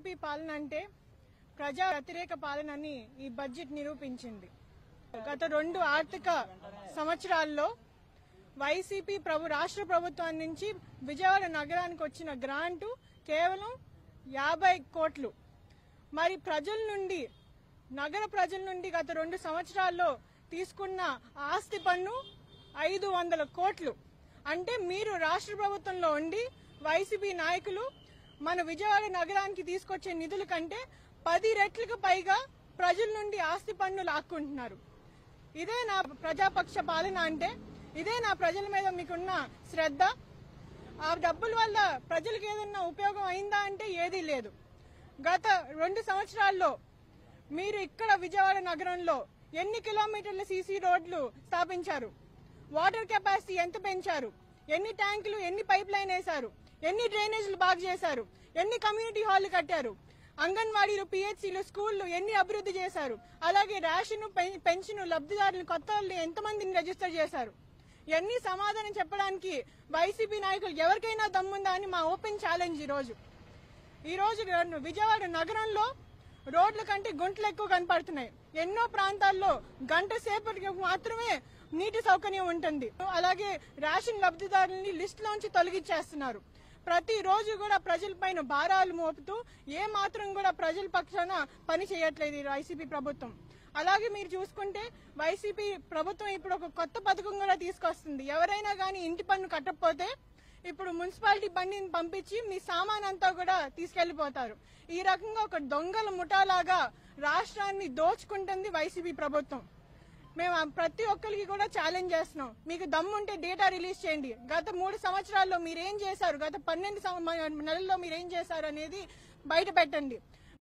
YCP పాలన అంటే ప్రజా వ్యతిరేక పాలన అని ఈ బడ్జెట్ నిరూపించింది. గత రెండు ఆర్థిక సంవత్సరాల్లో వైసీపీ ప్రభు రాష్ట్ర ప్రభుత్వం నుంచి విజయవాడ నగరానికి వచ్చిన గ్రాంటు కేవలం యాభై కోట్లు. మరి ప్రజల నుండి నగర ప్రజల నుండి గత రెండు సంవత్సరాల్లో తీసుకున్న ఆస్తి పన్ను ఐదు వందల కోట్లు. అంటే మీరు రాష్ట్ర ప్రభుత్వంలో ఉండి వైసీపీ నాయకులు మన విజయవాడ నగరానికి తీసుకొచ్చే నిధుల కంటే పది రెట్లకు పైగా ప్రజల నుండి ఆస్తి పన్ను లాక్కుంటున్నారు. ఇదే నా ప్రజాపక్ష పాలన అంటే ఇదే నా ప్రజల మీద మీకున్న శ్రద్ధ. ఆ డబ్బుల వల్ల ప్రజలకు ఏదన్నా ఉపయోగం అయిందా అంటే ఏదీ లేదు. గత రెండు సంవత్సరాల్లో మీరు ఇక్కడ విజయవాడ నగరంలో ఎన్ని కిలోమీటర్ల సీసీ రోడ్లు స్థాపించారు? వాటర్ కెపాసిటీ ఎంత పెంచారు? ఎన్ని ట్యాంకులు ఎన్ని పైప్ లైన్ వేశారు? ఎన్ని డ్రైనేజీలు బాగు చేశారు? ఎన్ని కమ్యూనిటీ హాల్లు కట్టారు? అంగన్వాడీలు పిహెచ్సిలు స్కూళ్ళు ఎన్ని అభివృద్ధి చేశారు? అలాగే రేషన్ పెన్షన్ లబ్ధిదారులు కొత్త వాళ్ళు ఎంతమందిని రిజిస్టర్ చేశారు? ఎన్ని సమాధానం చెప్పడానికి వైసీపీ నాయకులు ఎవరికైనా దమ్ముందా అని మా ఓపెన్ ఛాలెంజ్ ఈ రోజు విజయవాడ నగరంలో రోడ్ల కంటే గుంటలు ఎక్కువ కనపడుతున్నాయి. ఎన్నో ప్రాంతాల్లో గంట సేపటికి మాత్రమే నీటి సౌకర్యం ఉంటుంది. అలాగే రేషన్ లబ్ధిదారులని లిస్టులోంచి తొలగించేస్తున్నారు. ప్రతిరోజు కూడా ప్రజలపైన భారాలు మోపుతూ ఏ మాత్రం కూడా ప్రజల పక్షాన పని చేయట్లేదు ఈ వైసీపీ ప్రభుత్వం. అలాగే మీరు చూసుకుంటే వైసీపీ ప్రభుత్వం ఇప్పుడు ఒక కొత్త పథకం కూడా తీసుకొస్తుంది. ఎవరైనా కానీ ఇంటి పన్ను కట్టకపోతే ఇప్పుడు మున్సిపాలిటీ బండిని పంపించి మీ సామాన్ అంతా కూడా తీసుకెళ్ళిపోతారు ఈ రకంగా ఒక దొంగల ముఠాలాగా రాష్ట్రాన్ని దోచుకుంటుంది వైసీపీ ప్రభుత్వం. మేము ప్రతి ఒక్కరికి కూడా ఛాలెంజ్ చేస్తున్నాం. మీకు దమ్ముంటే డేటా రిలీజ్ చేయండి. గత మూడు సంవత్సరాల్లో మీరేం చేశారు? గత పన్నెండు నెలల్లో మీరేం చేశారు అనేది బయట పెట్టండి.